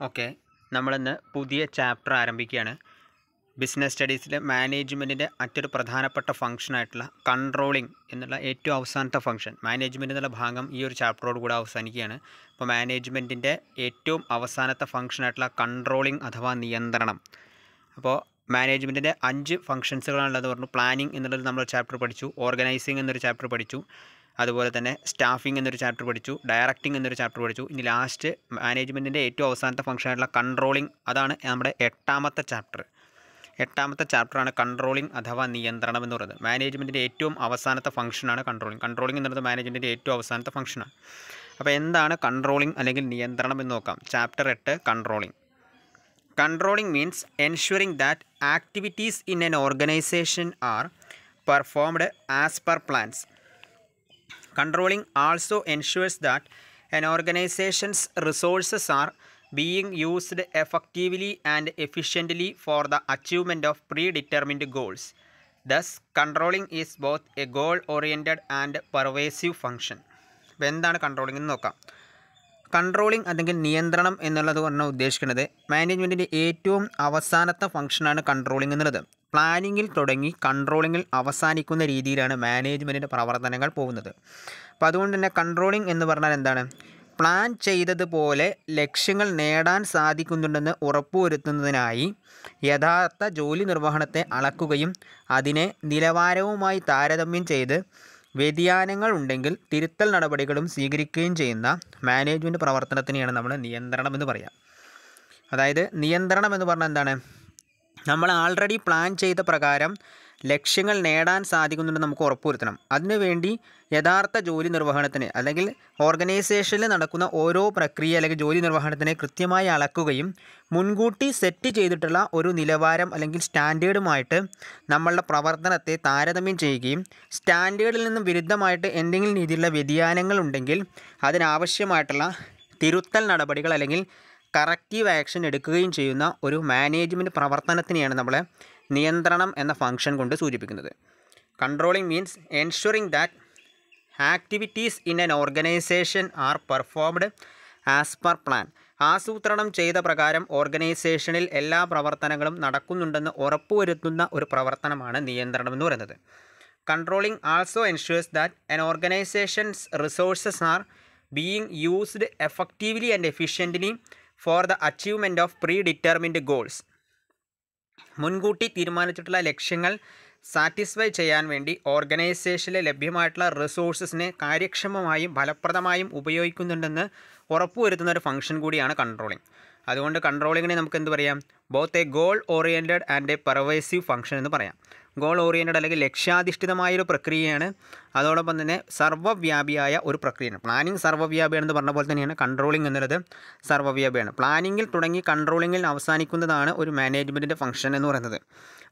Okay നമ്മളിന്ന് പുതിയ chapter ആരംഭിക്കുകയാണ്. ബിസിനസ് സ്റ്റഡീസിലെ മാനേജ്മെന്റിന്റെ മറ്റൊരു പ്രധാനപ്പെട്ട ഫംഗ്ഷനായിട്ടുള്ള കൺട്രോളിംഗ് എന്നുള്ള ഏറ്റവും അവസാനത്തെ ഫംഗ്ഷൻ. മാനേജ്മെന്റ് എന്നുള്ള ഭാഗം ഈ ഒരു ചാപ്റ്ററോട് കൂടെ അവസാനിക്കുകയാണ്. അപ്പോൾ മാനേജ്മെന്റിന്റെ ഏറ്റവും അവസാനത്തെ ഫംഗ്ഷനായിട്ടുള്ള കൺട്രോളിംഗ് അഥവാ നിയന്ത്രണം. അപ്പോൾ മാനേജ്മെന്റിന്റെ അഞ്ച് ഫംഗ്ഷൻസുകളാണുള്ളത് പറഞ്ഞു. പ്ലാനിങ് എന്നുള്ളത് നമ്മൾ ചാപ്റ്റർ പഠിച്ചു. ഓർഗനൈസിങ് എന്നൊരു ചാപ്റ്റർ പഠിച്ചു. അതുപോലെ തന്നെ സ്റ്റാഫിംഗ് എന്നൊരു ചാപ്റ്റർ പഠിച്ചു ഡയറക്റ്റിംഗ് എന്നൊരു ചാപ്റ്റർ പഠിച്ചു. ഇനി ലാസ്റ്റ് മാനേജ്മെന്റിന്റെ ഏറ്റവും അവസാനത്തെ ഫംഗ്ഷൻ ആയിട്ടുള്ള കൺട്രോളിംഗ് അതാണ് നമ്മുടെ എട്ടാമത്തെ ചാപ്റ്റർ എട്ടാമത്തെ ചാപ്റ്ററാണ് കൺട്രോളിംഗ് അഥവാ നിയന്ത്രണം എന്ന് പറയുന്നത്. മാനേജ്മെന്റിന്റെ ഏറ്റവും അവസാനത്തെ ഫംഗ്ഷനാണ് കൺട്രോളിംഗ് കൺട്രോളിംഗ് എന്നുള്ളത് മാനേജ്മെന്റിന്റെ ഏറ്റവും അവസാനത്തെ ഫംഗ്ഷനാണ് അപ്പോൾ എന്താണ് കൺട്രോളിംഗ് അല്ലെങ്കിൽ നിയന്ത്രണം എന്ന് നോക്കാം. ചാപ്റ്റർ എട്ട് controlling controlling means ensuring that activities in an organisation are performed as per plans Controlling also ensures that an organization's resources are being used effectively and efficiently for the achievement of predetermined goals. Thus, controlling is both a goal oriented and pervasive function. അപ്പോൾ എന്താണ് controlling എന്ന് നോക്കാം controlling അല്ലെങ്കിൽ നിയന്ത്രണം എന്നുള്ളത് പറഞ്ഞാൽ ഉദ്ദേശിക്കുന്നത് മാനേജ്മെന്റിന്റെ ഏറ്റവും അവസാനത്തെ ഫംഗ്ഷനാണ് കൺട്രോളിംഗ് എന്നുള്ളത് പ്ലാനിങ്ങിൽ തുടങ്ങി കൺട്രോളിങ്ങിൽ അവസാനിക്കുന്ന രീതിയിലാണ് മാനേജ്മെന്റിന്റെ പ്രവർത്തനങ്ങൾ പോകുന്നത്. അപ്പോൾ അതുകൊണ്ട് തന്നെ കൺട്രോളിങ് എന്ന് പറഞ്ഞാൽ എന്താണ്? പ്ലാൻ ചെയ്തതുപോലെ ലക്ഷ്യങ്ങൾ നേടാൻ സാധിക്കുന്നുണ്ടെന്ന് ഉറപ്പുവരുത്തുന്നതിനായി യഥാർത്ഥ ജോലി നിർവഹണത്തെ അളക്കുകയും അതിനെ നിലവാരവുമായി താരതമ്യം ചെയ്ത് വ്യതിയാനങ്ങൾ ഉണ്ടെങ്കിൽ തിരുത്തൽ നടപടികളും സ്വീകരിക്കുകയും ചെയ്യുന്ന മാനേജ്മെന്റ് പ്രവർത്തനത്തിനെയാണ് നമ്മൾ നിയന്ത്രണം എന്ന് പറയുക അതായത് നിയന്ത്രണം എന്ന് പറഞ്ഞാൽ എന്താണ്? നമ്മൾ ആൾറെഡി പ്ലാൻ ചെയ്ത പ്രകാരം ലക്ഷ്യങ്ങൾ നേടാൻ സാധിക്കുന്നുണ്ട് നമുക്ക് ഉറപ്പുവരുത്തണം. അതിനുവേണ്ടി യഥാർത്ഥ ജോലി നിർവഹണത്തിന് അല്ലെങ്കിൽ ഓർഗനൈസേഷനിൽ നടക്കുന്ന ഓരോ പ്രക്രിയ അല്ലെങ്കിൽ ജോലി നിർവഹണത്തിനെ കൃത്യമായി അളക്കുകയും മുൻകൂട്ടി സെറ്റ് ചെയ്തിട്ടുള്ള ഒരു നിലവാരം അല്ലെങ്കിൽ സ്റ്റാൻഡേർഡുമായിട്ട് നമ്മളുടെ പ്രവർത്തനത്തെ താരതമ്യം ചെയ്യുകയും സ്റ്റാൻഡേർഡിൽ നിന്നും വിരുദ്ധമായിട്ട് എന്തെങ്കിലും രീതിയിലുള്ള വ്യതിയാനങ്ങൾ ഉണ്ടെങ്കിൽ അതിനാവശ്യമായിട്ടുള്ള തിരുത്തൽ നടപടികൾ അല്ലെങ്കിൽ കറക്റ്റീവ് ആക്ഷൻ എടുക്കുകയും ചെയ്യുന്ന ഒരു മാനേജ്മെന്റ് പ്രവർത്തനത്തിനെയാണ് നമ്മളെ നിയന്ത്രണം എന്ന ഫംഗ്ഷൻ കൊണ്ട് സൂചിപ്പിക്കുന്നത്. Controlling means ensuring that activities in an organisation are performed as per plan ആസൂത്രണം ചെയ്ത പ്രകാരം ഓർഗനൈസേഷനിൽ എല്ലാ പ്രവർത്തനങ്ങളും നടക്കുന്നുണ്ടെന്ന് ഉറപ്പുവരുത്തുന്ന ഒരു പ്രവർത്തനമാണ് നിയന്ത്രണം എന്ന് പറയുന്നത്. Controlling also ensures that an organisations resources are being used effectively and efficiently for the achievement of predetermined goals. മുൻകൂട്ടി തീരുമാനിച്ചിട്ടുള്ള ലക്ഷ്യങ്ങൾ സാറ്റിസ്ഫൈ ചെയ്യാൻ വേണ്ടി ഓർഗനൈസേഷനിലെ ലഭ്യമായിട്ടുള്ള റിസോഴ്സസിനെ കാര്യക്ഷമമായും ഫലപ്രദമായും ഉപയോഗിക്കുന്നുണ്ടെന്ന് ഉറപ്പുവരുത്തുന്ന ഒരു ഫംഗ്ഷൻ കൂടിയാണ് കൺട്രോളിംഗ്. അതുകൊണ്ട് കൺട്രോളിങ്ങിനെ നമുക്ക് എന്ത് പറയാം? Both a goal oriented and a pervasive function എന്ന് പറയാം. ഗോൾ ഓറിയന്റഡ് അല്ലെങ്കിൽ ലക്ഷ്യാധിഷ്ഠിതമായൊരു പ്രക്രിയയാണ്. അതോടൊപ്പം തന്നെ സർവവ്യാപിയായ ഒരു പ്രക്രിയയാണ്. പ്ലാനിങ് സർവവ്യാപിയാണെന്ന് പറഞ്ഞ പോലെ തന്നെയാണ് കൺട്രോളിംഗ് എന്നുള്ളത് സർവവ്യാപിയാണ് പ്ലാനിങ്ങിൽ തുടങ്ങി കൺട്രോളിങ്ങിൽ അവസാനിക്കുന്നതാണ് ഒരു മാനേജ്മെന്റിന്റെ ഫംഗ്ഷൻ എന്ന് പറയുന്നത്.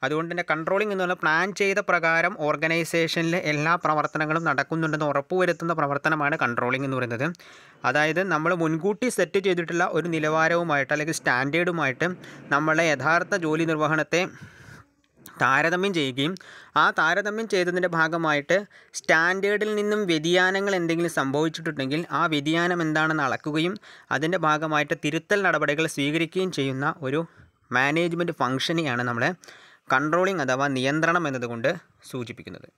അതുകൊണ്ട് തന്നെ കൺട്രോളിംഗ് എന്ന് പറഞ്ഞാൽ പ്ലാൻ ചെയ്ത പ്രകാരം ഓർഗനൈസേഷനിലെ എല്ലാ പ്രവർത്തനങ്ങളും നടക്കുന്നുണ്ടെന്ന് ഉറപ്പുവരുത്തുന്ന പ്രവർത്തനമാണ് കൺട്രോളിംഗ് എന്ന് പറയുന്നത്. അതായത് നമ്മൾ മുൻകൂട്ടി സെറ്റ് ചെയ്തിട്ടുള്ള ഒരു നിലവാരവുമായിട്ട് അല്ലെങ്കിൽ സ്റ്റാൻഡേർഡുമായിട്ട് നമ്മളെ യഥാർത്ഥ ജോലി നിർവഹണത്തെ താരതമ്യം ചെയ്യുകയും ആ താരതമ്യം ചെയ്തതിന്റെ ഭാഗമായിട്ട് സ്റ്റാൻഡേർഡിൽ നിന്നും വ്യതിയാനങ്ങൾ എന്തെങ്കിലും സംഭവിച്ചിട്ടുണ്ടെങ്കിൽ ആ വ്യതിയാനം എന്താണെന്ന് അളക്കുകയും അതിന്റെ ഭാഗമായിട്ട് തിരുത്തൽ നടപടികൾ സ്വീകരിക്കുകയും ചെയ്യുന്ന ഒരു മാനേജ്മെന്റ് ഫംഗ്ഷനെയാണ് നമ്മളെ കൺട്രോളിംഗ് അഥവാ നിയന്ത്രണം എന്നതുകൊണ്ട് സൂചിപ്പിക്കുന്നത്.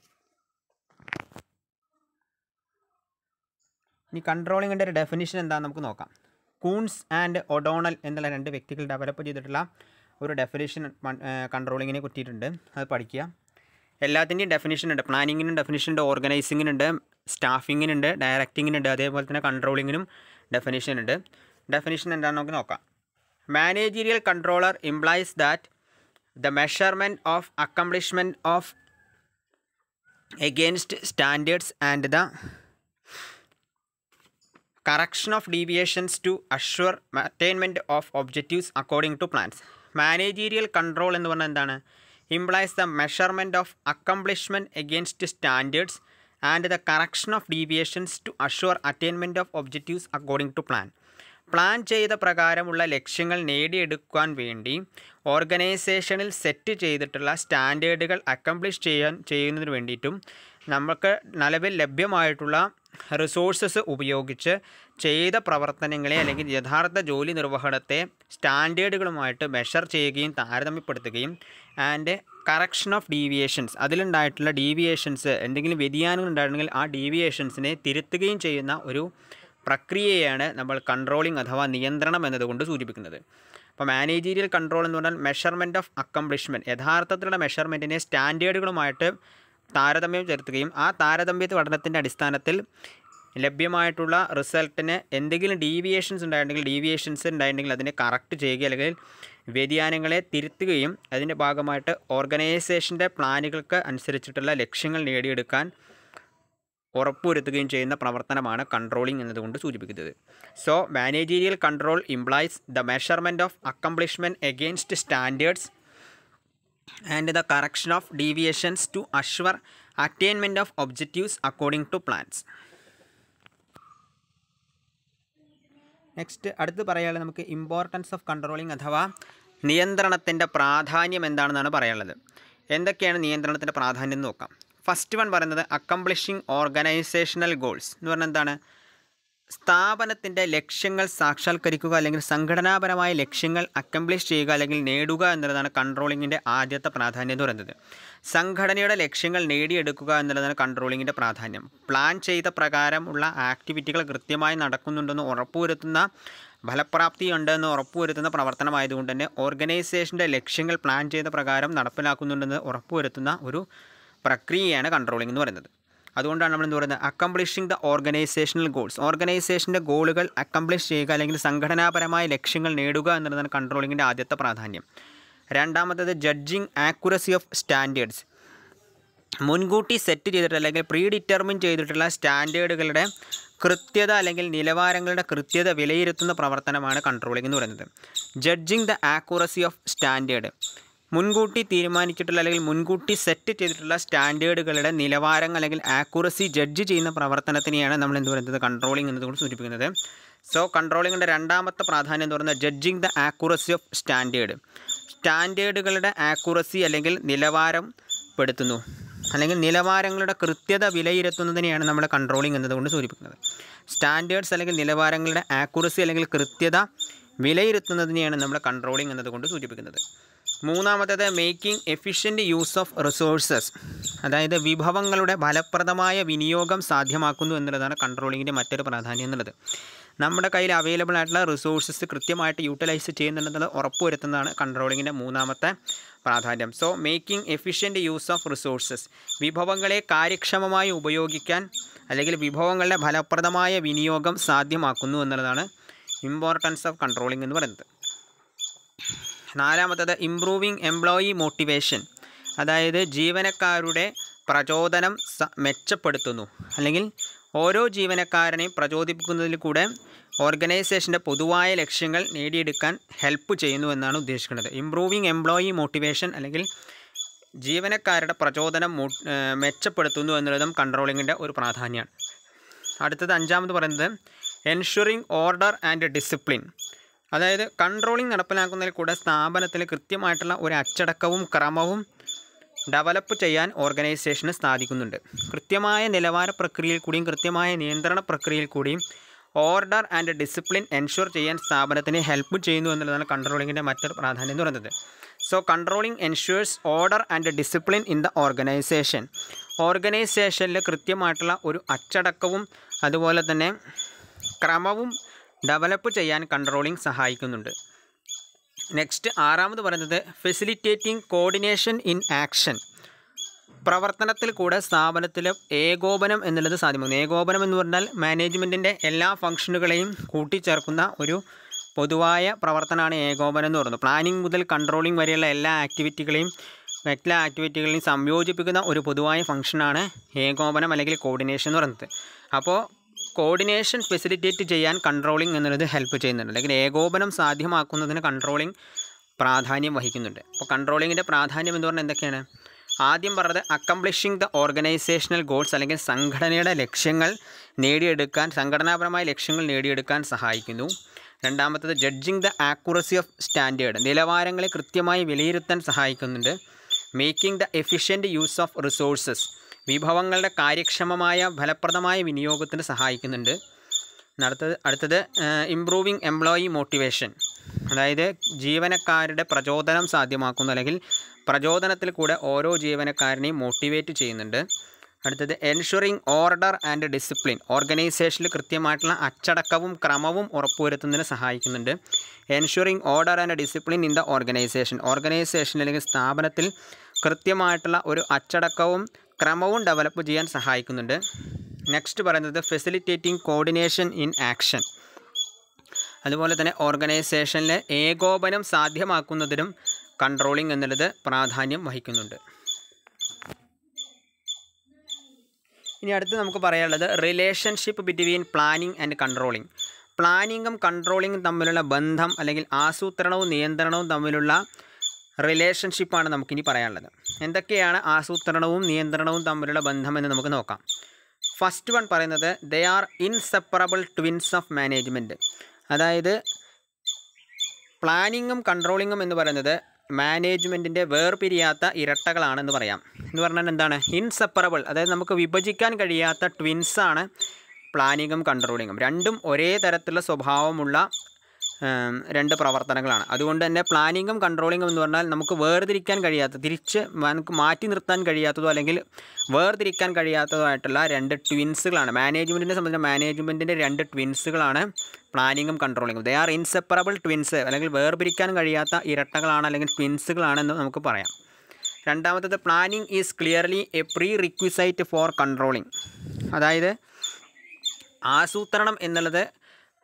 ഇനി കൺട്രോളിങ്ങിന്റെ ഒരു ഡെഫിനിഷൻ എന്താണെന്ന് നമുക്ക് നോക്കാം. കൂൺസ് ആൻഡ് ഒഡോണൽ എന്നുള്ള രണ്ട് വ്യക്തികൾ ഡെവലപ്പ് ചെയ്തിട്ടുള്ള ഒരു ഡെഫിനേഷൻ കൺട്രോളിങ്ങിനെ കുറ്റിയിട്ടുണ്ട്. അത് പഠിക്കുക എല്ലാത്തിന്റെയും ഡെഫിനേഷൻ ഉണ്ട്. പ്ലാനിങ്ങിനും ഡെഫിനേഷൻ ഉണ്ട്. ഓർഗനൈസിങ്ങിനുണ്ട് സ്റ്റാഫിങ്ങിനുണ്ട് ഡയറക്റ്റിങ്ങിനുണ്ട് അതേപോലെ തന്നെ കൺട്രോളിങ്ങിനും ഡെഫിനേഷൻ ഉണ്ട്. ഡെഫിനേഷൻ എന്താണെന്ന് നമുക്ക് നോക്കാം. Managerial controller implies that the measurement of accomplishment of against standards and the correction of deviations to assure attainment of objectives according to plans managerial control എന്ന് പറഞ്ഞാൽ എന്താണ്? Implies the measurement of accomplishment against standards and the correction of deviations to assure attainment of objectives according to plan plan ചെയ്ത പ്രകാരമുള്ള ലക്ഷ്യങ്ങൾ നേടിയെടുക്കാൻ വേണ്ടി ഓർഗനൈസേഷനിൽ set ചെയ്തിട്ടുള്ള സ്റ്റാൻഡേർഡുകൾ അക്കംപ്ലിഷ് ചെയ്യാൻ ചെയ്യുന്നതിന് വേണ്ടിയിട്ടും നമുക്ക് നിലവിൽ ലഭ്യമായിട്ടുള്ള റിസോഴ്സസ് ഉപയോഗിച്ച് ചെയ്ത പ്രവർത്തനങ്ങളെ അല്ലെങ്കിൽ യഥാർത്ഥ ജോലി നിർവഹണത്തെ സ്റ്റാൻഡേർഡുകളുമായിട്ട് മെഷർ ചെയ്യുകയും താരതമ്യപ്പെടുത്തുകയും ആൻഡ് കറക്ഷൻ ഓഫ് ഡീവിയേഷൻസ് അതിലുണ്ടായിട്ടുള്ള ഡീവിയേഷൻസ് എന്തെങ്കിലും വ്യതിയാനങ്ങൾ ഉണ്ടായിട്ടുണ്ടെങ്കിൽ ആ ഡീവിയേഷൻസിനെ തിരുത്തുകയും ചെയ്യുന്ന ഒരു പ്രക്രിയയാണ് നമ്മൾ കൺട്രോളിംഗ് അഥവാ നിയന്ത്രണം എന്നതുകൊണ്ട് സൂചിപ്പിക്കുന്നത്. അപ്പോൾ മാനേജീരിയൽ കൺട്രോൾ എന്ന് പറഞ്ഞാൽ മെഷർമെന്റ് ഓഫ് അക്കംപ്ലിഷ്മെന്റ് യഥാർത്ഥത്തിലുള്ള മെഷർമെന്റിനെ സ്റ്റാൻഡേർഡുകളുമായിട്ട് താരതമ്യം ചെലുത്തുകയും ആ താരതമ്യ പഠനത്തിന്റെ അടിസ്ഥാനത്തിൽ ലഭ്യമായിട്ടുള്ള റിസൾട്ടിന് എന്തെങ്കിലും ഡീവിയേഷൻസ് ഉണ്ടായിട്ടുണ്ടെങ്കിൽ ഡീവിയേഷൻസ് ഉണ്ടായിട്ടുണ്ടെങ്കിൽ അതിനെ കറക്റ്റ് ചെയ്യുക അല്ലെങ്കിൽ വ്യതിയാനങ്ങളെ തിരുത്തുകയും അതിന്റെ ഭാഗമായിട്ട് ഓർഗനൈസേഷന്റെ പ്ലാനുകൾക്ക് അനുസരിച്ചിട്ടുള്ള ലക്ഷ്യങ്ങൾ നേടിയെടുക്കാൻ ഉറപ്പുവരുത്തുകയും ചെയ്യുന്ന പ്രവർത്തനമാണ് കൺട്രോളിംഗ് എന്നതുകൊണ്ട് സൂചിപ്പിക്കുന്നത്. So managerial control implies the measurement of accomplishment against standards and the correction of deviations to assure attainment of objectives according to plans next അടുത്ത് പറയാനുള്ളത് നമുക്ക് ഇമ്പോർട്ടൻസ് ഓഫ് കൺട്രോളിങ് അഥവാ നിയന്ത്രണത്തിന്റെ പ്രാധാന്യം എന്താണെന്നാണ് പറയാനുള്ളത്. എന്തൊക്കെയാണ് നിയന്ത്രണത്തിന്റെ പ്രാധാന്യം എന്ന് നോക്കാം. ഫസ്റ്റ് വൺ പറയുന്നത് അക്കംപ്ലിഷിംഗ് ഓർഗനൈസേഷണൽ ഗോൾസ് എന്ന് പറഞ്ഞാൽ എന്താണ്? സ്ഥാപനത്തിന്റെ ലക്ഷ്യങ്ങൾ സാക്ഷാത്കരിക്കുക അല്ലെങ്കിൽ സംഘടനാപരമായ ലക്ഷ്യങ്ങൾ അക്കംപ്ലിഷ് ചെയ്യുക അല്ലെങ്കിൽ നേടുക എന്നുള്ളതാണ് കൺട്രോളിങ്ങിന്റെ ആദ്യത്തെ പ്രാധാന്യം എന്ന് പറയുന്നത്. സംഘടനയുടെ ലക്ഷ്യങ്ങൾ നേടിയെടുക്കുക എന്നുള്ളതാണ് കൺട്രോളിങ്ങിന്റെ പ്രാധാന്യം. പ്ലാൻ ചെയ്ത പ്രകാരമുള്ള ആക്ടിവിറ്റികൾ കൃത്യമായി നടക്കുന്നുണ്ടെന്ന് ഉറപ്പുവരുത്തുന്ന ഫലപ്രാപ്തി ഉണ്ടെന്ന് ഉറപ്പുവരുത്തുന്ന പ്രവർത്തനമായതുകൊണ്ട് തന്നെ ഓർഗനൈസേഷന്റെ ലക്ഷ്യങ്ങൾ പ്ലാൻ ചെയ്ത പ്രകാരം നടപ്പിലാക്കുന്നുണ്ടെന്ന് ഉറപ്പുവരുത്തുന്ന ഒരു പ്രക്രിയയാണ് കൺട്രോളിംഗ് എന്ന് പറയുന്നത്. അതുകൊണ്ടാണ് നമ്മൾ എന്ത് പറയുന്നത്? അക്കംപ്ലിഷിംഗ് ദ ഓർഗനൈസേഷണൽ ഗോൾസ് ഓർഗനൈസേഷന്റെ ഗോളുകൾ അക്കംപ്ലിഷ് ചെയ്യുക അല്ലെങ്കിൽ സംഘടനാപരമായ ലക്ഷ്യങ്ങൾ നേടുക എന്നുള്ളതാണ് കൺട്രോളിങ്ങിന്റെ ആദ്യത്തെ പ്രാധാന്യം. രണ്ടാമത്തത് ജഡ്ജിങ് ആക്യുറസി ഓഫ് സ്റ്റാൻഡേർഡ്സ് മുൻകൂട്ടി സെറ്റ് ചെയ്തിട്ടുള്ള അല്ലെങ്കിൽ പ്രീ ഡിറ്റർമിൻ ചെയ്തിട്ടുള്ള സ്റ്റാൻഡേർഡുകളുടെ കൃത്യത അല്ലെങ്കിൽ നിലവാരങ്ങളുടെ കൃത്യത വിലയിരുത്തുന്ന പ്രവർത്തനമാണ് കൺട്രോളിംഗ് എന്ന് പറയുന്നത്. Judging the accuracy of standard മുൻകൂട്ടി തീരുമാനിച്ചിട്ടുള്ള അല്ലെങ്കിൽ മുൻകൂട്ടി സെറ്റ് ചെയ്തിട്ടുള്ള സ്റ്റാൻഡേർഡുകളുടെ നിലവാരങ്ങൾ അല്ലെങ്കിൽ ആക്യുറസി ജഡ്ജ് ചെയ്യുന്ന പ്രവർത്തനത്തിനെയാണ് നമ്മൾ എന്ത് പറയുന്നത്? കൺട്രോളിംഗ് എന്നതുകൊണ്ട് സൂചിപ്പിക്കുന്നത്. സോ കൺട്രോളിങ്ങിന്റെ രണ്ടാമത്തെ പ്രാധാന്യം എന്ന് പറയുന്നത് judging the accuracy of standard സ്റ്റാൻഡേർഡുകളുടെ accuracy അല്ലെങ്കിൽ നിലവാരം പെടുത്തുന്നു. അല്ലെങ്കിൽ നിലവാരങ്ങളുടെ കൃത്യത വിലയിരുത്തുന്നതിനെയാണ് നമ്മൾ കൺട്രോളിംഗ് എന്നതുകൊണ്ട് സൂചിപ്പിക്കുന്നത്. സ്റ്റാൻഡേർഡ്സ് അല്ലെങ്കിൽ നിലവാരങ്ങളുടെ ആക്യുറസി അല്ലെങ്കിൽ കൃത്യത വിലയിരുത്തുന്നതിനെയാണ് നമ്മൾ കൺട്രോളിംഗ് എന്നതുകൊണ്ട് സൂചിപ്പിക്കുന്നത്. മൂന്നാമത്തേത് making efficient use of resources അതായത് വിഭവങ്ങളുടെ ഫലപ്രദമായ വിനിയോഗം സാധ്യമാക്കുന്നു എന്നുള്ളതാണ് കൺട്രോളിങ്ങിന്റെ മറ്റൊരു പ്രാധാന്യം എന്നുള്ളത്. നമ്മുടെ കയ്യിൽ അവൈലബിൾ ആയിട്ടുള്ള റിസോഴ്സസ് കൃത്യമായിട്ട് യൂട്ടിലൈസ് ചെയ്യുന്നുണ്ടെന്നത് ഉറപ്പുവരുത്തുന്നതാണ് കൺട്രോളിങ്ങിന്റെ മൂന്നാമത്തെ പ്രാധാന്യം. So making efficient use of resources വിഭവങ്ങളെ കാര്യക്ഷമമായി ഉപയോഗിക്കാൻ അല്ലെങ്കിൽ വിഭവങ്ങളുടെ ഫലപ്രദമായ വിനിയോഗം സാധ്യമാക്കുന്നു എന്നുള്ളതാണ് ഇമ്പോർട്ടൻസ് ഓഫ് കൺട്രോളിംഗ് എന്ന് പറയുന്നത്. നാലാമത്തത് ഇംപ്രൂവിങ് എംപ്ലോയി മോട്ടിവേഷൻ അതായത് ജീവനക്കാരുടെ പ്രചോദനം മെച്ചപ്പെടുത്തുന്നു. അല്ലെങ്കിൽ ഓരോ ജീവനക്കാരനെയും പ്രചോദിപ്പിക്കുന്നതിൽ കൂടെ ഓർഗനൈസേഷന്റെ പൊതുവായ ലക്ഷ്യങ്ങൾ നേടിയെടുക്കാൻ ഹെൽപ്പ് ചെയ്യുന്നു എന്നാണ് ഉദ്ദേശിക്കുന്നത്. ഇംപ്രൂവിങ് എംപ്ലോയി മോട്ടിവേഷൻ അല്ലെങ്കിൽ ജീവനക്കാരുടെ പ്രചോദനം മെച്ചപ്പെടുത്തുന്നു എന്നുള്ളതും കൺട്രോളിങ്ങിന്റെ ഒരു പ്രാധാന്യമാണ്. അടുത്തത് അഞ്ചാമത് പറയുന്നത് എൻഷുറിങ് ഓർഡർ ആൻഡ് ഡിസിപ്ലിൻ അതായത് കൺട്രോളിംഗ് നടപ്പിലാക്കുന്നതിൽ കൂടെ സ്ഥാപനത്തിൽ കൃത്യമായിട്ടുള്ള ഒരു അച്ചടക്കവും ക്രമവും ഡെവലപ്പ് ചെയ്യാൻ ഓർഗനൈസേഷന് സാധിക്കുന്നുണ്ട്. കൃത്യമായ നിലവാര പ്രക്രിയയിൽ കൂടിയും കൃത്യമായ നിയന്ത്രണ പ്രക്രിയയിൽ കൂടിയും ഓർഡർ ആൻഡ് ഡിസിപ്ലിൻ എൻഷുർ ചെയ്യാൻ സ്ഥാപനത്തിന് ഹെൽപ്പ് ചെയ്യുന്നു എന്നുള്ളതാണ് കൺട്രോളിങ്ങിന്റെ മറ്റൊരു പ്രാധാന്യം എന്ന് പറയുന്നത്. So controlling ensures order and discipline in the organisation ഓർഗനൈസേഷനിൽ കൃത്യമായിട്ടുള്ള ഒരു അച്ചടക്കവും അതുപോലെ തന്നെ ക്രമവും ഡെവലപ്പ് ചെയ്യാൻ കൺട്രോളിംഗ് സഹായിക്കുന്നുണ്ട്. നെക്സ്റ്റ് ആറാമത് പറയുന്നത് ഫെസിലിറ്റേറ്റിംഗ് കോർഡിനേഷൻ ഇൻ ആക്ഷൻ. പ്രവർത്തനത്തിൽ കൂടെ സ്ഥാപനത്തിൽ ഏകോപനം എന്നുള്ളത് സാധ്യമാകുന്നു. ഏകോപനം എന്ന് പറഞ്ഞാൽ മാനേജ്മെന്റിന്റെ എല്ലാ ഫംഗ്ഷനുകളെയും കൂട്ടിച്ചേർക്കുന്ന ഒരു പൊതുവായ പ്രവർത്തനമാണ് ഏകോപനം എന്ന് പറയുന്നത്. പ്ലാനിംഗ് മുതൽ കൺട്രോളിംഗ് വരെയുള്ള എല്ലാ ആക്ടിവിറ്റികളെയും എല്ലാ ആക്ടിവിറ്റികളെയും സംയോജിപ്പിക്കുന്ന ഒരു പൊതുവായ ഫംഗ്ഷനാണ് ഏകോപനം അല്ലെങ്കിൽ കോർഡിനേഷൻ എന്ന് പറയുന്നത്. അപ്പോൾ കോർഡിനേഷൻ ഫെസിലിറ്റേറ്റ് ചെയ്യാൻ കൺട്രോളിംഗ് എന്നുള്ളത് ഹെൽപ്പ് ചെയ്യുന്നുണ്ട്. അല്ലെങ്കിൽ ഏകോപനം സാധ്യമാക്കുന്നതിന് കൺട്രോളിംഗ് പ്രാധാന്യം വഹിക്കുന്നുണ്ട്. അപ്പോൾ കൺട്രോളിങ്ങിന്റെ പ്രാധാന്യം എന്ന് പറഞ്ഞാൽ എന്തൊക്കെയാണ്? ആദ്യം പറഞ്ഞത് അക്കംപ്ലിഷിംഗ് ദ ഓർഗനൈസേഷണൽ ഗോൾസ് അല്ലെങ്കിൽ സംഘടനയുടെ ലക്ഷ്യങ്ങൾ നേടിയെടുക്കാൻ സംഘടനാപരമായ ലക്ഷ്യങ്ങൾ നേടിയെടുക്കാൻ സഹായിക്കുന്നു. രണ്ടാമത്തത് judging the accuracy of standard നിലവാരങ്ങളെ കൃത്യമായി വിലയിരുത്താൻ സഹായിക്കുന്നുണ്ട്. Making the efficient use of resources വിഭവങ്ങളുടെ കാര്യക്ഷമമായ ഫലപ്രദമായ വിനിയോഗത്തിന് സഹായിക്കുന്നുണ്ട്. അടുത്തത് അടുത്തത് ഇംപ്രൂവിങ് എംപ്ലോയി മോട്ടിവേഷൻ അതായത് ജീവനക്കാരുടെ പ്രചോദനം സാധ്യമാക്കുന്നു അല്ലെങ്കിൽ പ്രചോദനത്തിൽ കൂടെ ഓരോ ജീവനക്കാരനെയും മോട്ടിവേറ്റ് ചെയ്യുന്നുണ്ട്. അടുത്തത് എൻഷുറിങ് ഓർഡർ ആൻഡ് ഡിസിപ്ലിൻ ഓർഗനൈസേഷനിൽ കൃത്യമായിട്ടുള്ള അച്ചടക്കവും ക്രമവും ഉറപ്പുവരുത്തുന്നതിന് സഹായിക്കുന്നുണ്ട്. Ensuring order and discipline in the organisation organisation അല്ലെങ്കിൽ സ്ഥാപനത്തിൽ കൃത്യമായിട്ടുള്ള ഒരു അച്ചടക്കവും ക്രമവും ഡെവലപ്പ് ചെയ്യാൻ സഹായിക്കുന്നുണ്ട്. നെക്സ്റ്റ് പറയുന്നത് ഫെസിലിറ്റേറ്റിംഗ് കോർഡിനേഷൻ ഇൻ ആക്ഷൻ അതുപോലെ തന്നെ ഓർഗനൈസേഷനിലെ ഏകോപനം സാധ്യമാക്കുന്നതിനും കൺട്രോളിംഗ് എന്നുള്ളത് പ്രാധാന്യം വഹിക്കുന്നുണ്ട്. ഇനി അടുത്ത് നമുക്ക് പറയാനുള്ളത് relationship between planning and controlling പ്ലാനിങ്ങും കൺട്രോളിങ്ങും തമ്മിലുള്ള ബന്ധം അല്ലെങ്കിൽ ആസൂത്രണവും നിയന്ത്രണവും തമ്മിലുള്ള റിലേഷൻഷിപ്പാണ് നമുക്കിനി പറയാനുള്ളത്. എന്തൊക്കെയാണ് ആസൂത്രണവും നിയന്ത്രണവും തമ്മിലുള്ള ബന്ധമെന്ന് നമുക്ക് നോക്കാം. ഫസ്റ്റ് വൺ പറയുന്നത് they are inseparable twins of management അതായത് പ്ലാനിങ്ങും കൺട്രോളിങ്ങും എന്ന് പറയുന്നത് മാനേജ്മെന്റിന്റെ വേർപിരിയാത്ത ഇരട്ടകളാണെന്ന് പറയാം. എന്ന് പറഞ്ഞാൽ എന്താണ്? ഇൻസെപ്പറബിൾ അതായത് നമുക്ക് വിഭജിക്കാൻ കഴിയാത്ത ട്വിൻസാണ് പ്ലാനിങ്ങും കൺട്രോളിങ്ങും രണ്ടും ഒരേ തരത്തിലുള്ള സ്വഭാവമുള്ള രണ്ട് പ്രവർത്തനങ്ങളാണ്. അതുകൊണ്ട് തന്നെ പ്ലാനിങ്ങും കൺട്രോളിങ്ങും എന്ന് പറഞ്ഞാൽ നമുക്ക് വേർതിരിക്കാൻ കഴിയാത്ത തിരിച്ച് നമുക്ക് മാറ്റി നിർത്താൻ കഴിയാത്തതോ അല്ലെങ്കിൽ വേർതിരിക്കാൻ കഴിയാത്തതോ ആയിട്ടുള്ള രണ്ട് ട്വിൻസുകളാണ് മാനേജ്മെന്റിനെ സംബന്ധിച്ച മാനേജ്മെന്റിന്റെ രണ്ട് ട്വിൻസുകളാണ് പ്ലാനിങ്ങും കൺട്രോളിങ്ങും ദേ ആർ ഇൻസെപ്പറബിൾ ട്വിൻസ് അല്ലെങ്കിൽ വേർപിരിക്കാൻ കഴിയാത്ത ഇരട്ടകളാണ് അല്ലെങ്കിൽ ട്വിൻസുകളാണെന്ന് നമുക്ക് പറയാം. രണ്ടാമത്തത് planning is clearly a prerequisite for controlling അതായത് ആസൂത്രണം എന്നുള്ളത്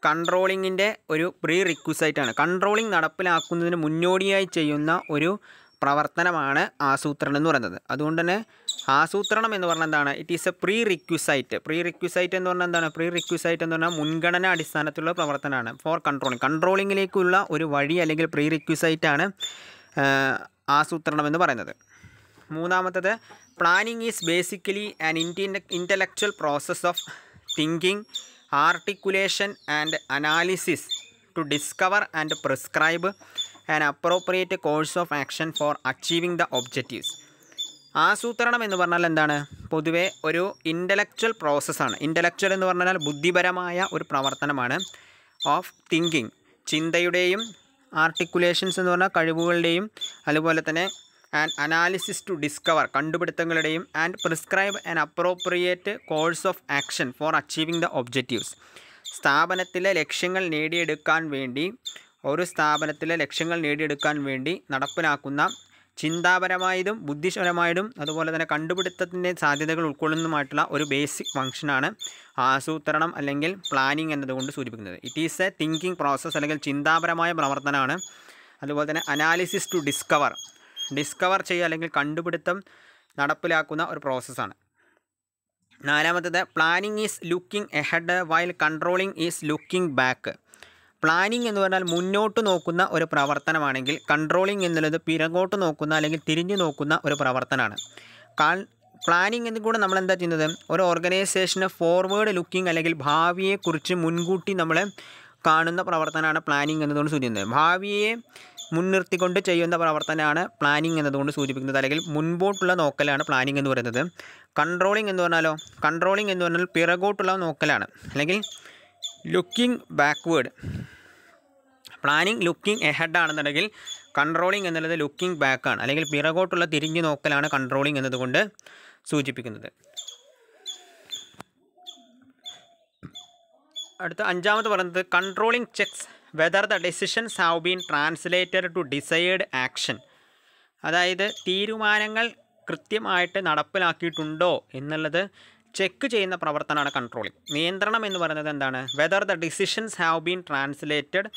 കൺട്രോളിങ്ങിന്റെ ഒരു പ്രീ റിക്വിസൈറ്റാണ് കൺട്രോളിങ് നടപ്പിലാക്കുന്നതിന് മുന്നോടിയായി ചെയ്യുന്ന ഒരു പ്രവർത്തനമാണ് ആസൂത്രണം എന്ന് പറയുന്നത്. അതുകൊണ്ട് തന്നെ ആസൂത്രണം എന്ന് പറഞ്ഞാൽ എന്താണ്? It is a prerequisite prerequisite എന്ന് പറഞ്ഞാൽ എന്താണ്? പ്രീ റിക്വിസൈറ്റ് എന്ന് പറഞ്ഞാൽ മുൻഗണന അടിസ്ഥാനത്തിലുള്ള പ്രവർത്തനമാണ് ഫോർ കൺട്രോളിങ് കൺട്രോളിങ്ങിലേക്കുള്ള ഒരു വഴി അല്ലെങ്കിൽ പ്രീ റിക്വസൈറ്റാണ് ആസൂത്രണം എന്ന് പറയുന്നത്. മൂന്നാമത്തത് planning is basically an inte intellectual process of thinking articulation and analysis to discover and prescribe and appropriate course of action for achieving the objectives ആസൂത്രണം എന്ന് പറഞ്ഞാൽ എന്താണ്? പൊതുവെ ഒരു ഇന്റലക്ച്വൽ പ്രോസസ്സാണ് ഇന്റലക്ച്വൽ എന്ന് പറഞ്ഞാൽ ബുദ്ധിപരമായ ഒരു പ്രവർത്തനമാണ്. ഓഫ് തിങ്കിങ് ചിന്തയുടെയും ആർട്ടിക്കുലേഷൻസ് എന്ന് പറഞ്ഞാൽ കഴിവുകളുടെയും അതുപോലെ തന്നെ and analysis to discover കണ്ടുപിടുത്തങ്ങളുടെയും and prescribe an appropriate course of action for achieving the objectives സ്ഥാപനത്തിലെ ലക്ഷ്യങ്ങൾ നേടിയെടുക്കാൻ വേണ്ടി ഒരു സ്ഥാപനത്തിലെ ലക്ഷ്യങ്ങൾ നേടിയെടുക്കാൻ വേണ്ടി നടപ്പിലാക്കുന്ന ചിന്താപരമായതും ബുദ്ധിപരമായതും അതുപോലെ തന്നെ കണ്ടുപിടുത്തത്തിന്റെ സാധ്യതകൾ ഉൾക്കൊള്ളുന്നതുമായിട്ടുള്ള ഒരു ബേസിക് ഫംഗ്ഷനാണ് ആസൂത്രണം അല്ലെങ്കിൽ പ്ലാനിങ് എന്നതുകൊണ്ട് സൂചിപ്പിക്കുന്നത്. It is a thinking process അല്ലെങ്കിൽ ചിന്താപരമായ പ്രവർത്തനമാണ്. അതുപോലെ തന്നെ അനാലിസിസ് ടു ഡിസ്കവർ ഡിസ്കവർ ചെയ്യുക അല്ലെങ്കിൽ കണ്ടുപിടുത്തം നടപ്പിലാക്കുന്ന ഒരു പ്രോസസ്സാണ് നാലാമത്തത് planning is looking ahead while controlling is looking back planning എന്ന് പറഞ്ഞാൽ മുന്നോട്ട് നോക്കുന്ന ഒരു പ്രവർത്തനമാണെങ്കിൽ കൺട്രോളിങ് എന്നുള്ളത് പിറകോട്ട് നോക്കുന്ന അല്ലെങ്കിൽ തിരിഞ്ഞു നോക്കുന്ന ഒരു പ്രവർത്തനമാണ്. കാൽ പ്ലാനിങ് എന്ന് കൂടെ നമ്മൾ എന്താ ചെയ്യുന്നത്? ഒരു ഓർഗനൈസേഷന് ഫോർവേഡ് ലുക്കിംഗ് അല്ലെങ്കിൽ ഭാവിയെക്കുറിച്ച് മുൻകൂട്ടി നമ്മൾ കാണുന്ന പ്രവർത്തനമാണ് പ്ലാനിങ് എന്നതുകൊണ്ട് സൂചിപ്പിക്കുന്നത്. ഭാവിയെ മുൻനിർത്തിക്കൊണ്ട് ചെയ്യുന്ന പ്രവർത്തനമാണ് പ്ലാനിങ് എന്നതുകൊണ്ട് സൂചിപ്പിക്കുന്നത്. അല്ലെങ്കിൽ മുൻപോട്ടുള്ള നോക്കലാണ് പ്ലാനിങ് എന്ന് പറയുന്നത്. കൺട്രോളിംഗ് എന്ന് പറഞ്ഞാലോ? കൺട്രോളിംഗ് എന്ന് പറഞ്ഞാൽ പിറകോട്ടുള്ള നോക്കലാണ്. അല്ലെങ്കിൽ looking backward planning looking ahead ആണെന്നുണ്ടെങ്കിൽ കൺട്രോളിംഗ് എന്നുള്ളത് ലുക്കിംഗ് ബാക്ക് ആണ്. അല്ലെങ്കിൽ പിറകോട്ടുള്ള തിരിഞ്ഞു നോക്കലാണ് കൺട്രോളിംഗ് എന്നതുകൊണ്ട് സൂചിപ്പിക്കുന്നത്. അടുത്ത അഞ്ചാമത് പറയുന്നത് controlling checks whether the decisions have been translated to decide action അതായത് തീരുമാനങ്ങൾ കൃത്യമായിട്ട് നടപ്പിലാക്കിയിട്ടുണ്ടോ എന്നുള്ളത് ചെക്ക് ചെയ്യുന്ന പ്രവർത്തനമാണ് കൺട്രോളിംഗ് നിയന്ത്രണം എന്ന് പറയുന്നത് എന്താണ്? Whether the decisions have been translated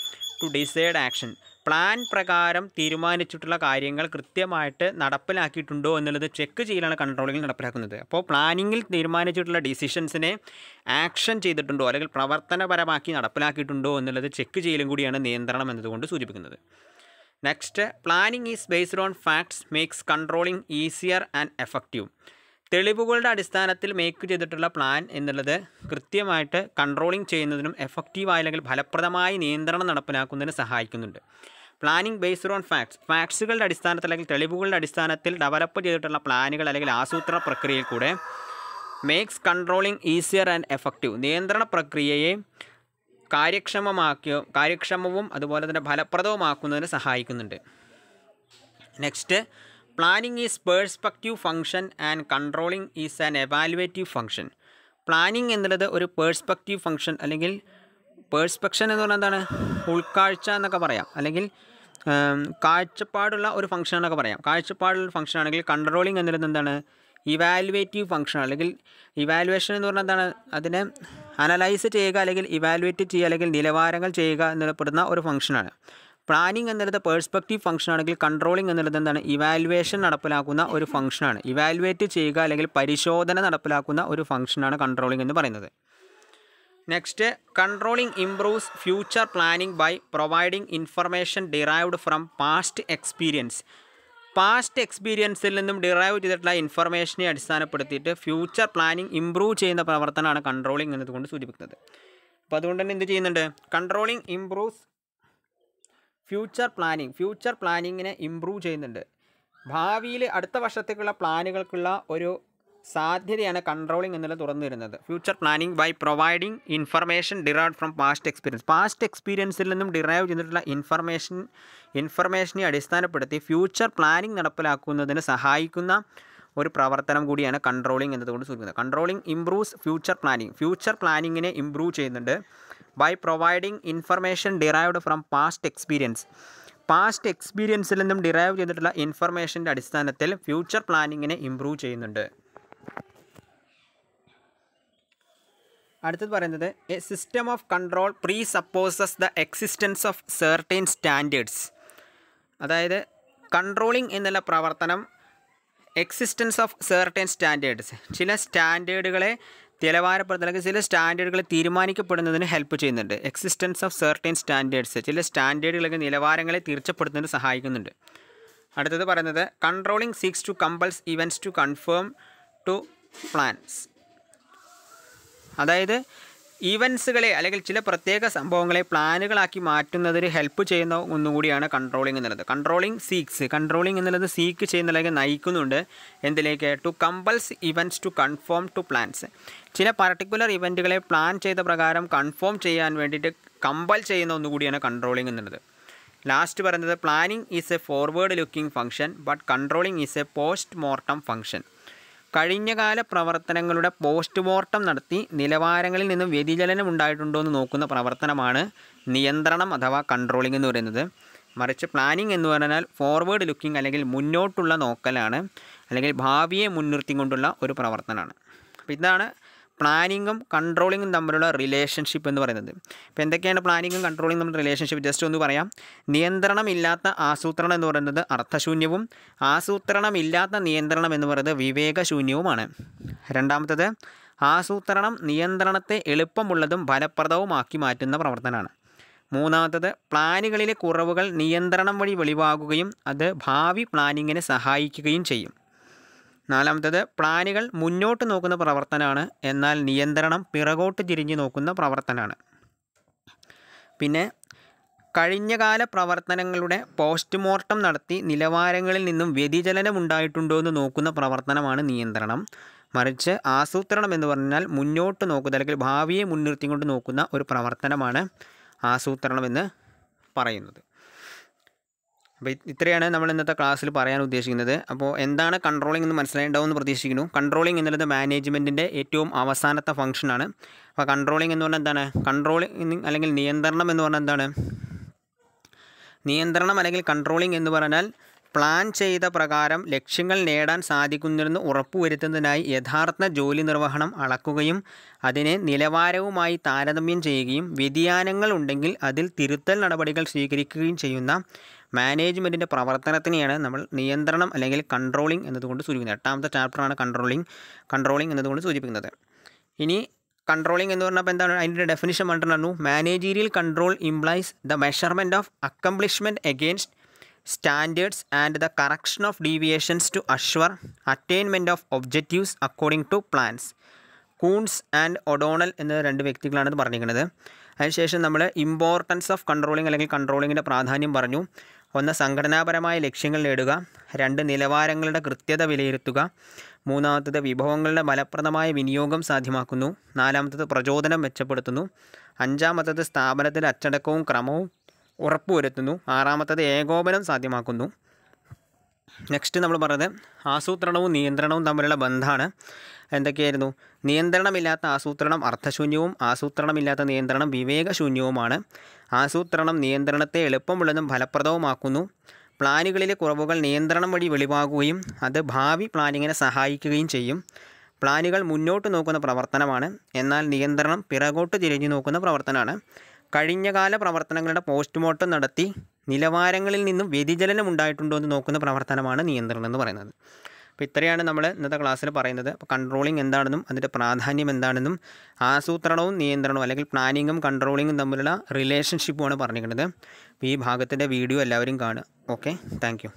to decide action plan പ്രകാരം തീരുമാനിച്ചിട്ടുള്ള കാര്യങ്ങൾ കൃത്യമായിട്ട് നടപ്പിലാക്കിയിട്ടുണ്ടോ എന്നുള്ളത് ചെക്ക് ചെയ്യലാണ് കൺട്രോളിംഗ് നടപ്പിലാക്കുന്നത്. അപ്പോൾ പ്ലാനിങ്ങിൽ തീരുമാനിച്ചിട്ടുള്ള ഡിസിഷൻസിനെ ആക്ഷൻ ചെയ്തിട്ടുണ്ടോ അല്ലെങ്കിൽ പ്രവർത്തനപരമാക്കി നടപ്പിലാക്കിയിട്ടുണ്ടോ എന്നുള്ളത് ചെക്ക് ചെയ്യലും കൂടിയാണ് നിയന്ത്രണം എന്നതുകൊണ്ട് സൂചിപ്പിക്കുന്നത്. Next planning is based on facts makes controlling easier and effective തെളിവുകളുടെ അടിസ്ഥാനത്തിൽ മേക്ക് ചെയ്തിട്ടുള്ള പ്ലാൻ എന്നുള്ളത് കൃത്യമായിട്ട് കൺട്രോളിംഗ് ചെയ്യുന്നതിനും എഫക്റ്റീവായ അല്ലെങ്കിൽ ഫലപ്രദമായി നിയന്ത്രണം നടപ്പിലാക്കുന്നതിന് സഹായിക്കുന്നുണ്ട്. പ്ലാനിംഗ് ബേസ്ഡ് ഓൺ ഫാക്ട്സ് ഫാക്ട്സുകളുടെ അടിസ്ഥാനത്തിൽ അല്ലെങ്കിൽ തെളിവുകളുടെ അടിസ്ഥാനത്തിൽ ഡെവലപ്പ് ചെയ്തിട്ടുള്ള പ്ലാനുകൾ അല്ലെങ്കിൽ ആസൂത്രണ പ്രക്രിയയിൽ കൂടെ makes controlling easier and effective നിയന്ത്രണ പ്രക്രിയയെ കാര്യക്ഷമമാക്കിയോ കാര്യക്ഷമവും അതുപോലെ തന്നെ ഫലപ്രദവുമാക്കുന്നതിന് സഹായിക്കുന്നുണ്ട്. Next planning is perspective function and controlling is an evaluative function planning എന്നുള്ളത് ഒരു പേഴ്സ്പെക്റ്റീവ് ഫങ്ഷൻ അല്ലെങ്കിൽ പേഴ്സ്പെക്ഷൻ എന്ന് പറഞ്ഞാൽ എന്താണ്? ഉൾക്കാഴ്ച എന്നൊക്കെ പറയാം. അല്ലെങ്കിൽ കാഴ്ചപ്പാടുള്ള ഒരു ഫംഗ്ഷൻ എന്നൊക്കെ പറയാം. കാഴ്ചപ്പാടുള്ള ഫംഗ്ഷൻ ആണെങ്കിൽ കൺട്രോളിങ് എന്നുള്ളത് എന്താണ്? ഇവാലുവേറ്റീവ് ഫംഗ്ഷൻ അല്ലെങ്കിൽ ഇവാലുവേഷൻ എന്ന് പറഞ്ഞാൽ എന്താണ്? അതിനെ അനലൈസ് ചെയ്യുക അല്ലെങ്കിൽ ഇവാലുവേറ്റ് ചെയ്യുക അല്ലെങ്കിൽ നിലവാരങ്ങൾ ചെയ്യുക എന്നപ്പെടുന്ന ഒരു ഫംഗ്ഷനാണ് പ്ലാനിങ് എന്നുള്ളത് പേഴ്സ്പെക്റ്റീവ് ഫംഗ്ഷൻ ആണെങ്കിൽ കൺട്രോളിംഗ് എന്നുള്ളത് എന്താണ്? ഇവാലുവേഷൻ നടപ്പിലാക്കുന്ന ഒരു ഫംഗ്ഷനാണ് ഇവാലുവേറ്റ് ചെയ്യുക അല്ലെങ്കിൽ പരിശോധന നടപ്പിലാക്കുന്ന ഒരു ഫംഗ്ഷനാണ് കൺട്രോളിംഗ് എന്ന് പറയുന്നത്. Next controlling improves future planning by providing information derived from past experience past എക്സ്പീരിയൻസിൽ നിന്നും ഡിറൈവ് ചെയ്തിട്ടുള്ള ഇൻഫർമേഷനെ അടിസ്ഥാനപ്പെടുത്തിയിട്ട് ഫ്യൂച്ചർ പ്ലാനിംഗ് ഇംപ്രൂവ് ചെയ്യുന്ന പ്രവർത്തനമാണ് കൺട്രോളിംഗ് എന്നതുകൊണ്ട് സൂചിപ്പിക്കുന്നത്. അപ്പോൾ അതുകൊണ്ട് തന്നെ എന്ത് ചെയ്യുന്നുണ്ട്? Controlling improves future planning future പ്ലാനിങ്ങിനെ improve ചെയ്യുന്നുണ്ട്. ഭാവിയിൽ അടുത്ത വർഷത്തേക്കുള്ള പ്ലാനുകൾക്കുള്ള ഒരു സാധ്യതയാണ് കൺട്രോളിംഗ് എന്നുള്ളത് തുറന്നു വരുന്നത് future planning by providing information derive from past experience past എക്സ്പീരിയൻസിൽ നിന്നും ഡിറൈവ് ചെയ്തിട്ടുള്ള ഇൻഫർമേഷൻ ഇൻഫർമേഷനെ അടിസ്ഥാനപ്പെടുത്തി ഫ്യൂച്ചർ പ്ലാനിംഗ് നടപ്പിലാക്കുന്നതിന് സഹായിക്കുന്ന ഒരു പ്രവർത്തനം കൂടിയാണ് കൺട്രോളിംഗ് എന്നതുകൊണ്ട് സൂചിപ്പിക്കുന്നത്. Controlling improves future planning future പ്ലാനിങ്ങിനെ improve ചെയ്യുന്നുണ്ട് by providing information derived from past experience past എക്സ്പീരിയൻസിൽ നിന്നും ഡിറൈവ് ചെയ്തിട്ടുള്ള ഇൻഫർമേഷന്റെ അടിസ്ഥാനത്തിൽ ഫ്യൂച്ചർ പ്ലാനിങ്ങിനെ ഇംപ്രൂവ് ചെയ്യുന്നുണ്ട്. അടുത്തത് പറയുന്നത് a system of control presupposes the existence of certain standards അതായത് കൺട്രോളിംഗ് എന്നുള്ള പ്രവർത്തനം എക്സിസ്റ്റൻസ് ഓഫ് സെർട്ടൈൻ സ്റ്റാൻഡേർഡ്സ് ചില സ്റ്റാൻഡേർഡുകളെ നിലവാരപ്പെടുത്തുന്ന അല്ലെങ്കിൽ ചില സ്റ്റാൻഡേർഡുകൾ തീരുമാനിക്കപ്പെടുന്നതിന് ഹെൽപ്പ് ചെയ്യുന്നുണ്ട്. എക്സിസ്റ്റൻസ് ഓഫ് സെർട്ടൈൻ സ്റ്റാൻഡേർഡ്സ് ചില സ്റ്റാൻഡേർഡുകളൊക്കെ നിലവാരങ്ങളെ തീർച്ചപ്പെടുത്തുന്നതിന് സഹായിക്കുന്നുണ്ട്. അടുത്തത് പറയുന്നത് controlling seeks to compels events to confirm to plans അതായത് ഈവൻസുകളെ അല്ലെങ്കിൽ ചില പ്രത്യേക സംഭവങ്ങളെ പ്ലാനുകളാക്കി മാറ്റുന്നതിന് ഹെൽപ്പ് ചെയ്യുന്ന ഒന്നുകൂടിയാണ് കൺട്രോളിംഗ് എന്നുള്ളത്. കൺട്രോളിംഗ് സീക്സ് കൺട്രോളിംഗ് എന്നുള്ളത് സീക്ക് ചെയ്യുന്നതിലേക്ക് നയിക്കുന്നുണ്ട്. എന്തിലേക്ക്? To compels events to confirm to plans ചില പർട്ടിക്കുലർ ഇവന്റുകളെ പ്ലാൻ ചെയ്ത പ്രകാരം കൺഫേം ചെയ്യാൻ വേണ്ടിയിട്ട് കമ്പൽ ചെയ്യുന്ന ഒന്നുകൂടിയാണ് കൺട്രോളിംഗ് എന്നുള്ളത്. ലാസ്റ്റ് പറയുന്നത് planning is a forward looking function but controlling is a post mortem function കഴിഞ്ഞകാല പ്രവർത്തനങ്ങളുടെ പോസ്റ്റ്മോർട്ടം നടത്തി നിലവാരങ്ങളിൽ നിന്നും വ്യതിചലനം ഉണ്ടായിട്ടുണ്ടോ എന്ന് നോക്കുന്ന പ്രവർത്തനമാണ് നിയന്ത്രണം അഥവാ കൺട്രോളിംഗ് എന്ന് പറയുന്നത്. മറിച്ച് പ്ലാനിംഗ് എന്ന് പറഞ്ഞാൽ ഫോർവേഡ് ലുക്കിംഗ് അല്ലെങ്കിൽ മുന്നോട്ടുള്ള നോക്കലാണ് അല്ലെങ്കിൽ ഭാവിയെ മുൻനിർത്തിക്കൊണ്ടുള്ള ഒരു പ്രവർത്തനമാണ്. അപ്പോൾ ഇതാണ് പ്ലാനിങ്ങും കൺട്രോളിങ്ങും തമ്മിലുള്ള റിലേഷൻഷിപ്പ് എന്ന് പറയുന്നത്. ഇപ്പോൾ എന്തൊക്കെയാണ് പ്ലാനിങ്ങും കൺട്രോളിങ്ങും തമ്മിലുള്ള റിലേഷൻഷിപ്പ് ജസ്റ്റ് ഒന്ന് പറയാം. നിയന്ത്രണമില്ലാത്ത ആസൂത്രണം എന്ന് പറയുന്നത് അർത്ഥശൂന്യവും ആസൂത്രണമില്ലാത്ത നിയന്ത്രണം എന്ന് പറയുന്നത് വിവേകശൂന്യവുമാണ്. രണ്ടാമത്തത് ആസൂത്രണം നിയന്ത്രണത്തെ എളുപ്പമുള്ളതും ഫലപ്രദവുമാക്കി മാറ്റുന്ന പ്രവർത്തനമാണ്. മൂന്നാമത്തത് പ്ലാനുകളിലെ കുറവുകൾ നിയന്ത്രണം വഴി വെളിവാകുകയും അത് ഭാവി പ്ലാനിങ്ങിനെ സഹായിക്കുകയും ചെയ്യും. നാലാമത്തത് പ്ലാനുകൾ മുന്നോട്ട് നോക്കുന്ന പ്രവർത്തനമാണ്. എന്നാൽ നിയന്ത്രണം പിറകോട്ട് തിരിഞ്ഞു നോക്കുന്ന പ്രവർത്തനമാണ്. പിന്നെ കഴിഞ്ഞകാല പ്രവർത്തനങ്ങളുടെ പോസ്റ്റ്മോർട്ടം നടത്തി നിലവാരങ്ങളിൽ നിന്നും വ്യതിചലനം ഉണ്ടായിട്ടുണ്ടോ എന്ന് നോക്കുന്ന പ്രവർത്തനമാണ് നിയന്ത്രണം. മറിച്ച് ആസൂത്രണം എന്ന് പറഞ്ഞാൽ മുന്നോട്ട് നോക്കുന്ന അല്ലെങ്കിൽ ഭാവിയെ മുൻനിർത്തിക്കൊണ്ട് നോക്കുന്ന ഒരു പ്രവർത്തനമാണ് ആസൂത്രണമെന്ന് പറയുന്നത്. അപ്പോൾ ഇത്രയാണ് നമ്മൾ ഇന്നത്തെ ക്ലാസ്സിൽ പറയാൻ ഉദ്ദേശിക്കുന്നത്. അപ്പോൾ എന്താണ് കൺട്രോളിംഗ് എന്ന് മനസ്സിലായിട്ടുണ്ടാവും എന്ന് പ്രതീക്ഷിക്കുന്നു. കൺട്രോളിംഗ് എന്നുള്ളത് മാനേജ്മെന്റിന്റെ ഏറ്റവും അവസാനത്തെ ഫംഗ്ഷനാണ് അപ്പോൾ കൺട്രോളിംഗ് എന്ന് പറഞ്ഞാൽ എന്താണ്? കൺട്രോളിംഗ് അല്ലെങ്കിൽ നിയന്ത്രണം എന്ന് പറഞ്ഞാൽ എന്താണ്? നിയന്ത്രണം അല്ലെങ്കിൽ കൺട്രോളിംഗ് എന്ന് പറഞ്ഞാൽ പ്ലാൻ ചെയ്ത പ്രകാരം ലക്ഷ്യങ്ങൾ നേടാൻ സാധിക്കുന്നുവെന്ന് ഉറപ്പുവരുത്തുന്നതിനായി യഥാർത്ഥ ജോലി നിർവഹണം അളക്കുകയും അതിനെ നിലവാരവുമായി താരതമ്യം ചെയ്യുകയും വ്യതിയാനങ്ങൾ ഉണ്ടെങ്കിൽ അതിൽ തിരുത്തൽ നടപടികൾ സ്വീകരിക്കുകയും ചെയ്യുന്ന മാനേജ്മെന്റിന്റെ പ്രവർത്തനത്തിനെയാണ് നമ്മൾ നിയന്ത്രണം അല്ലെങ്കിൽ കൺട്രോളിംഗ് എന്നതുകൊണ്ട് സൂചിപ്പിക്കുന്നത്. എട്ടാമത്തെ ചാപ്റ്ററാണ് കൺട്രോളിംഗ് കൺട്രോളിംഗ് എന്നതുകൊണ്ട് സൂചിപ്പിക്കുന്നത്. ഇനി കൺട്രോളിംഗ് എന്ന് പറഞ്ഞപ്പോൾ എന്താണ്? അതിന്റെ ഡെഫിനിഷൻ പറഞ്ഞിട്ടുണ്ടായിരുന്നു managerial control implies the measurement of accomplishment against standards and the correction of deviations to assure attainment of objectives according to plans Koontz and O'Donnell എന്ന രണ്ട് വ്യക്തികളാണ് ഇത് പറഞ്ഞിരിക്കുന്നത്. അതിനുശേഷം നമ്മൾ ഇമ്പോർട്ടൻസ് ഓഫ് കൺട്രോളിംഗ് അല്ലെങ്കിൽ കൺട്രോളിങ്ങിന്റെ പ്രാധാന്യം പറഞ്ഞു. ഒന്ന് സംഘടനാപരമായ ലക്ഷ്യങ്ങൾ നേടുക. രണ്ട് നിലവാരങ്ങളുടെ കൃത്യത വിലയിരുത്തുക. മൂന്നാമത്തത് വിഭവങ്ങളുടെ ഫലപ്രദമായ വിനിയോഗം സാധ്യമാക്കുന്നു. നാലാമത്തത് പ്രചോദനം മെച്ചപ്പെടുത്തുന്നു. അഞ്ചാമത്തത് സ്ഥാപനത്തിൽ അച്ചടക്കവും ക്രമവും ഉറപ്പുവരുത്തുന്നു. ആറാമത്തത് ഏകോപനം സാധ്യമാക്കുന്നു. നെക്സ്റ്റ് നമ്മൾ പറഞ്ഞത് ആസൂത്രണവും നിയന്ത്രണവും തമ്മിലുള്ള ബന്ധമാണ്. എന്തൊക്കെയായിരുന്നു? നിയന്ത്രണമില്ലാത്ത ആസൂത്രണം അർത്ഥശൂന്യവും ആസൂത്രണമില്ലാത്ത നിയന്ത്രണം വിവേകശൂന്യവുമാണ്. ആസൂത്രണം നിയന്ത്രണത്തെ എളുപ്പമുള്ളതും ഫലപ്രദവുമാക്കുന്നു. പ്ലാനുകളിലെ കുറവുകൾ നിയന്ത്രണം വഴി വെളിവാകുകയും അത് ഭാവി പ്ലാനിങ്ങിനെ സഹായിക്കുകയും ചെയ്യും. പ്ലാനുകൾ മുന്നോട്ട് നോക്കുന്ന പ്രവർത്തനമാണ്. എന്നാൽ നിയന്ത്രണം പിറകോട്ട് തിരിഞ്ഞു നോക്കുന്ന പ്രവർത്തനമാണ്. കഴിഞ്ഞകാല പ്രവർത്തനങ്ങളുടെ പോസ്റ്റ്മോർട്ടം നടത്തി നിലവാരങ്ങളിൽ നിന്നും വ്യതിചലനം ഉണ്ടായിട്ടുണ്ടോ എന്ന് നോക്കുന്ന പ്രവർത്തനമാണ് നിയന്ത്രണം എന്ന് പറയുന്നത്. അപ്പോൾ ഇത്രയാണ് നമ്മൾ ഇന്നത്തെ ക്ലാസ്സിൽ പറയുന്നത്. അപ്പോൾ കൺട്രോളിങ് എന്താണെന്നും അതിന്റെ പ്രാധാന്യം എന്താണെന്നും ആസൂത്രണവും നിയന്ത്രണവും അല്ലെങ്കിൽ പ്ലാനിങ്ങും കൺട്രോളിങ്ങും തമ്മിലുള്ള റിലേഷൻഷിപ്പുമാണ് പറഞ്ഞിരിക്കുന്നത്. അപ്പോൾ ഈ ഭാഗത്തിന്റെ വീഡിയോ എല്ലാവരും കാണുക. Okay thank